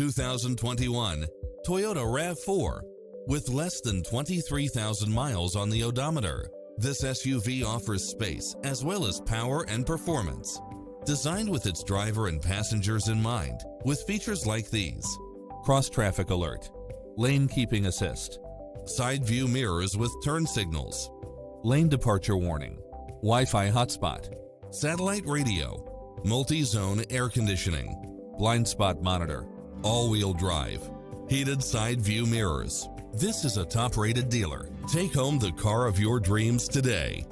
2021 Toyota RAV4 with less than 23,000 miles on the odometer. This SUV offers space as well as power and performance. Designed with its driver and passengers in mind, with features like these. Cross traffic alert, lane keeping assist, side view mirrors with turn signals, lane departure warning, Wi-Fi hotspot, satellite radio, multi-zone air conditioning, blind spot monitor, all-wheel drive, heated side view mirrors. This is a top-rated dealer. Take home the car of your dreams today.